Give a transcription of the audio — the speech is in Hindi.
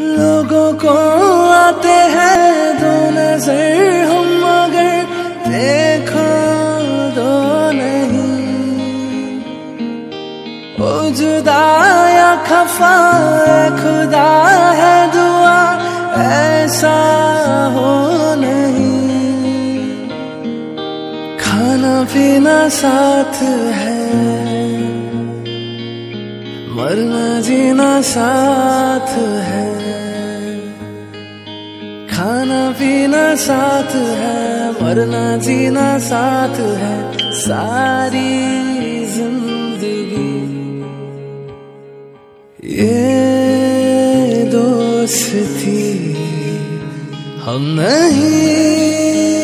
लोगों को आते हैं दो नज़र, हम मगर देखो दो नहीं। ओ खफा खुदा है दुआ, ऐसा हो नहीं। खाना पीना साथ है। मरना जीना साथ है। खाना पीना साथ है, मरना जीना साथ है। सारी ज़िंदगी ये दोस्ती हम नहीं